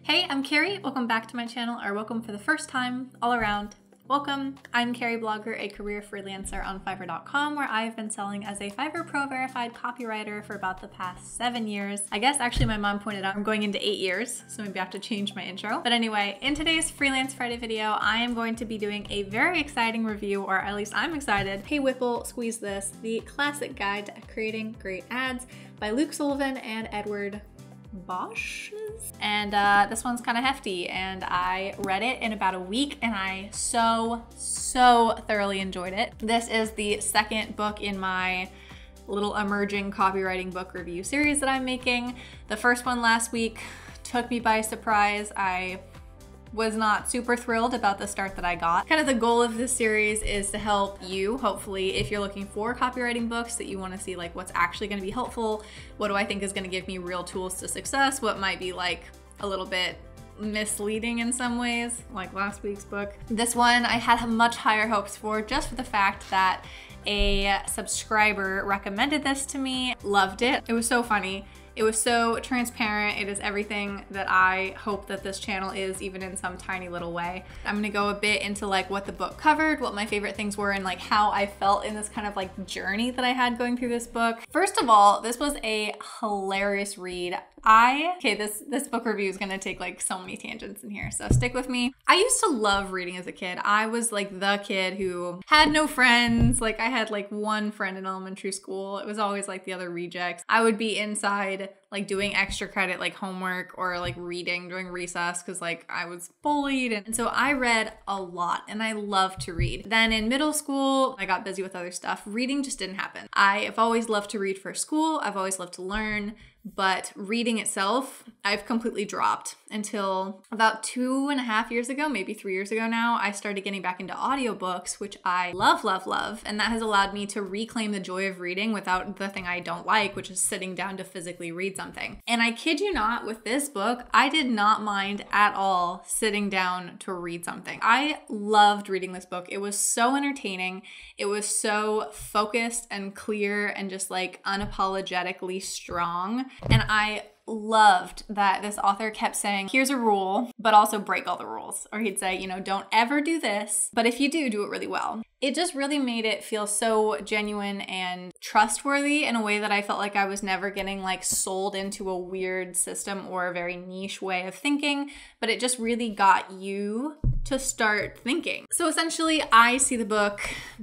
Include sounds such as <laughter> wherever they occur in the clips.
Hey, I'm Carrie. Welcome back to my channel, or welcome for the first time all around. Welcome. I'm Carrie Blogger, a career freelancer on Fiverr.com, where I've been selling as a Fiverr Pro verified copywriter for about the past seven years. I guess actually my mom pointed out I'm going into eight years, so maybe I have to change my intro. But anyway, in today's Freelance Friday video, I am going to be doing a very exciting review, or at least I'm excited. Hey Whipple, squeeze this, the classic guide to creating great ads by Luke Sullivan and Edward Boches. And uh, this one's kind of hefty and I read it in about a week and I so, so thoroughly enjoyed it. This is the second book in my little emerging copywriting book review series that I'm making. The first one last week took me by surprise. I was not super thrilled about the start that I got. Kind of the goal of this series is to help you, hopefully, if you're looking for copywriting books that you wanna see like what's actually gonna be helpful, what do I think is gonna give me real tools to success, what might be like a little bit misleading in some ways, like last week's book. This one I had much higher hopes for just for the fact that a subscriber recommended this to me, loved it. It was so funny. It was so transparent. It is everything that I hope that this channel is, even in some tiny little way. I'm gonna go a bit into like what the book covered, what my favorite things were, and like how I felt in this kind of like journey that I had going through this book. First of all, this was a hilarious read. I, okay, this, this book review is gonna take like so many tangents in here, so stick with me. I used to love reading as a kid. I was like the kid who had no friends. Like I had like one friend in elementary school. It was always like the other rejects. I would be inside like doing extra credit like homework or like reading during recess because like I was bullied. And so I read a lot and I love to read. Then in middle school, I got busy with other stuff. Reading just didn't happen. I have always loved to read for school. I've always loved to learn but reading itself, I've completely dropped until about two and a half years ago, maybe three years ago now. I started getting back into audiobooks, which I love, love, love. And that has allowed me to reclaim the joy of reading without the thing I don't like, which is sitting down to physically read something. And I kid you not, with this book, I did not mind at all sitting down to read something. I loved reading this book. It was so entertaining, it was so focused and clear and just like unapologetically strong. And I loved that this author kept saying, here's a rule, but also break all the rules. Or he'd say, you know, don't ever do this, but if you do, do it really well. It just really made it feel so genuine and trustworthy in a way that I felt like I was never getting like sold into a weird system or a very niche way of thinking, but it just really got you to start thinking. So essentially, I see the book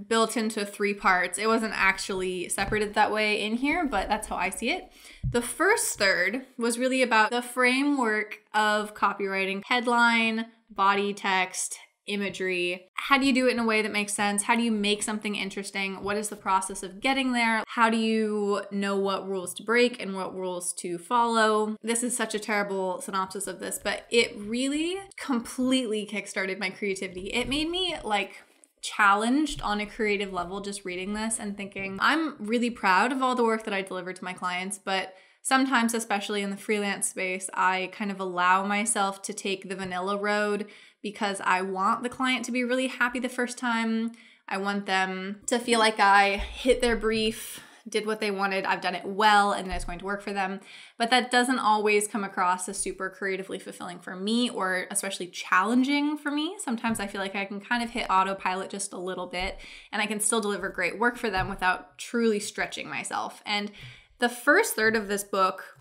built into three parts. It wasn't actually separated that way in here, but that's how I see it. The first third was really about the framework of copywriting headline, body text, imagery. How do you do it in a way that makes sense? How do you make something interesting? What is the process of getting there? How do you know what rules to break and what rules to follow? This is such a terrible synopsis of this, but it really completely kickstarted my creativity. It made me like challenged on a creative level just reading this and thinking, I'm really proud of all the work that I deliver to my clients, but sometimes, especially in the freelance space, I kind of allow myself to take the vanilla road because I want the client to be really happy the first time. I want them to feel like I hit their brief, did what they wanted, I've done it well, and it's going to work for them. But that doesn't always come across as super creatively fulfilling for me or especially challenging for me. Sometimes I feel like I can kind of hit autopilot just a little bit and I can still deliver great work for them without truly stretching myself. And the first third of this book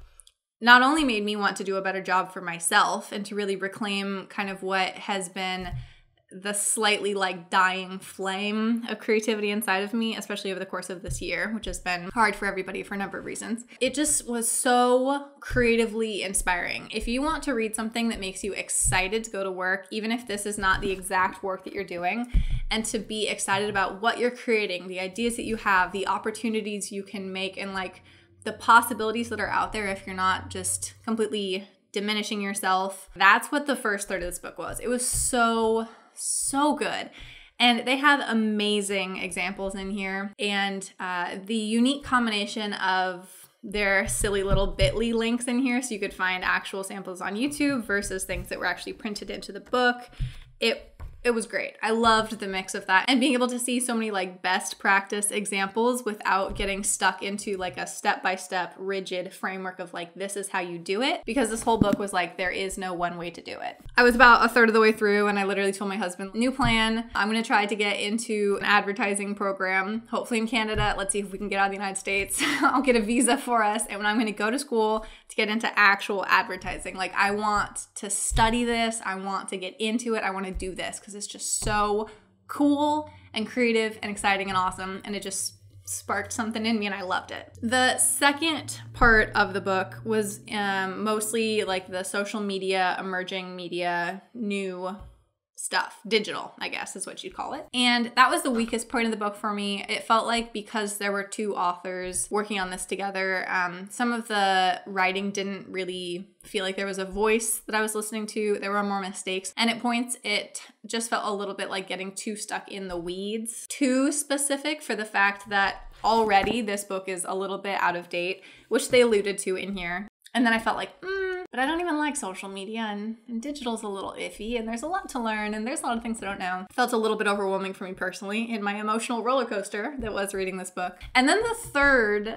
not only made me want to do a better job for myself and to really reclaim kind of what has been the slightly like dying flame of creativity inside of me, especially over the course of this year, which has been hard for everybody for a number of reasons. It just was so creatively inspiring. If you want to read something that makes you excited to go to work, even if this is not the exact work that you're doing, and to be excited about what you're creating, the ideas that you have, the opportunities you can make, and like the possibilities that are out there if you're not just completely diminishing yourself. That's what the first third of this book was. It was so, so good. And they have amazing examples in here. And uh, the unique combination of their silly little bit.ly links in here so you could find actual samples on YouTube versus things that were actually printed into the book. It it was great. I loved the mix of that and being able to see so many like best practice examples without getting stuck into like a step by step rigid framework of like, this is how you do it. Because this whole book was like, there is no one way to do it. I was about a third of the way through and I literally told my husband, new plan. I'm going to try to get into an advertising program, hopefully in Canada. Let's see if we can get out of the United States. <laughs> I'll get a visa for us. And when I'm going to go to school to get into actual advertising, like I want to study this. I want to get into it. I want to do this because it's just so cool and creative and exciting and awesome. And it just sparked something in me and I loved it. The second part of the book was um, mostly like the social media, emerging media, new stuff. Digital, I guess is what you'd call it. And that was the weakest point of the book for me. It felt like because there were two authors working on this together, um, some of the writing didn't really feel like there was a voice that I was listening to. There were more mistakes. And at points, it just felt a little bit like getting too stuck in the weeds, too specific for the fact that already this book is a little bit out of date, which they alluded to in here. And then I felt like, mm, but I don't even like social media and, and digital's a little iffy and there's a lot to learn and there's a lot of things I don't know. It felt a little bit overwhelming for me personally in my emotional roller coaster that was reading this book. And then the third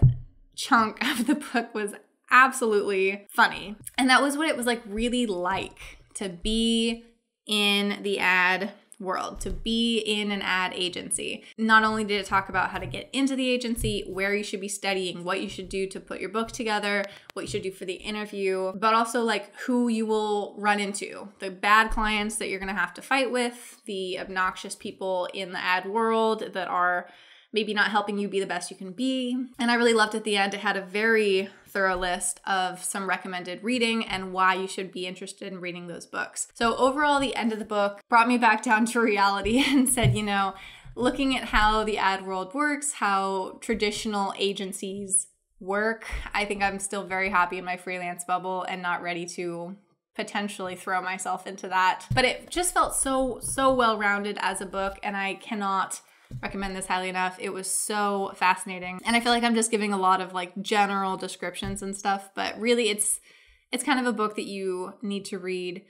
chunk <laughs> of the book was absolutely funny. And that was what it was like really like to be in the ad world, to be in an ad agency. Not only did it talk about how to get into the agency, where you should be studying, what you should do to put your book together, what you should do for the interview, but also like who you will run into, the bad clients that you're gonna have to fight with, the obnoxious people in the ad world that are maybe not helping you be the best you can be. And I really loved at the end, it had a very thorough list of some recommended reading and why you should be interested in reading those books. So, overall, the end of the book brought me back down to <laughs> reality and said, you know, looking at how the ad world works, how traditional agencies work, I think I'm still very happy in my freelance bubble and not ready to potentially throw myself into that. But it just felt so, so well rounded as a book, and I cannot recommend this highly enough. It was so fascinating. And I feel like I'm just giving a lot of like general descriptions and stuff, but really it's it's kind of a book that you need to read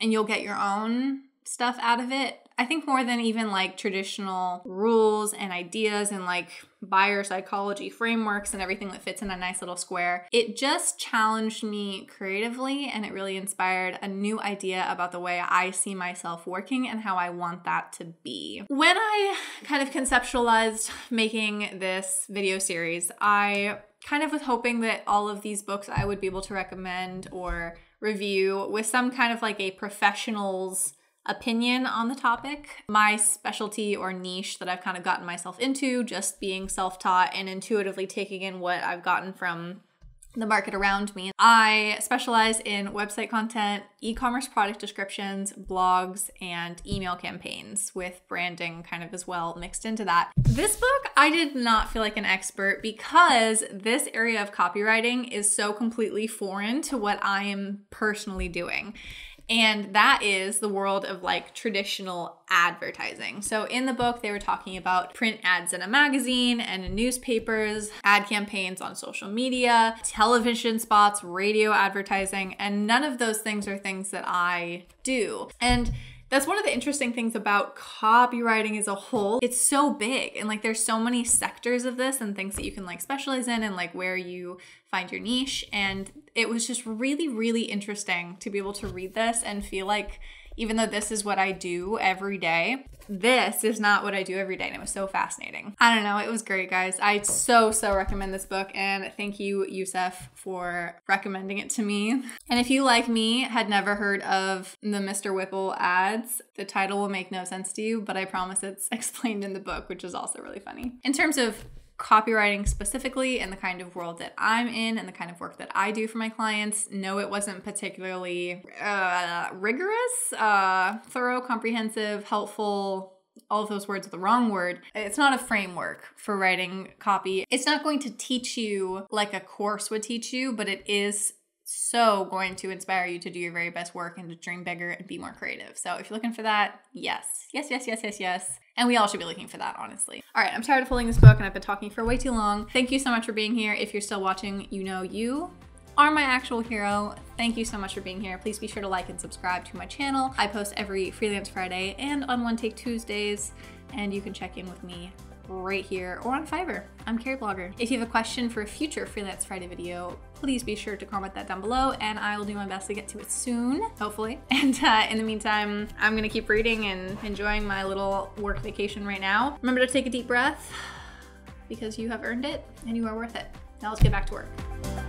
and you'll get your own stuff out of it. I think more than even like traditional rules and ideas and like buyer psychology frameworks and everything that fits in a nice little square, it just challenged me creatively and it really inspired a new idea about the way I see myself working and how I want that to be. When I kind of conceptualized making this video series, I kind of was hoping that all of these books I would be able to recommend or review with some kind of like a professional's opinion on the topic. My specialty or niche that I've kind of gotten myself into, just being self taught and intuitively taking in what I've gotten from the market around me. I specialize in website content, e commerce product descriptions, blogs, and email campaigns with branding kind of as well mixed into that. This book, I did not feel like an expert because this area of copywriting is so completely foreign to what I am personally doing. And that is the world of like traditional advertising. So in the book, they were talking about print ads in a magazine and in newspapers, ad campaigns on social media, television spots, radio advertising, and none of those things are things that I do. And that's one of the interesting things about copywriting as a whole. It's so big and like there's so many sectors of this and things that you can like specialize in and like where you find your niche. And it was just really, really interesting to be able to read this and feel like even though this is what I do every day, this is not what I do every day. And it was so fascinating. I don't know. It was great, guys. I so, so recommend this book. And thank you, Yousef, for recommending it to me. And if you, like me, had never heard of the Mr. Whipple ads, the title will make no sense to you, but I promise it's <laughs> explained in the book, which is also really funny. In terms of copywriting specifically and the kind of world that I'm in and the kind of work that I do for my clients. No, it wasn't particularly uh, rigorous, uh, thorough, comprehensive, helpful. All of those words are the wrong word. It's not a framework for writing copy. It's not going to teach you like a course would teach you, but it is so going to inspire you to do your very best work and to dream bigger and be more creative. So if you're looking for that, yes, yes, yes, yes, yes, yes. And we all should be looking for that, honestly. All right, I'm tired of holding this book and I've been talking for way too long. Thank you so much for being here. If you're still watching, you know you are my actual hero. Thank you so much for being here. Please be sure to like and subscribe to my channel. I post every Freelance Friday and on One Take Tuesdays, and you can check in with me right here or on Fiverr. I'm Carrie Blogger. If you have a question for a future Freelance Friday video, please be sure to comment that down below and I will do my best to get to it soon, hopefully. <laughs> And uh, in the meantime, I'm gonna keep reading and enjoying my little work vacation right now. Remember to take a deep breath because you have earned it and you are worth it. Now let's get back to work.